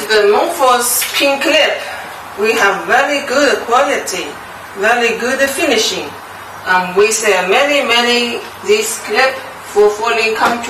is the Monfort pin clip. We have very good quality, very good finishing. And we sell many, many this clip for foreign country.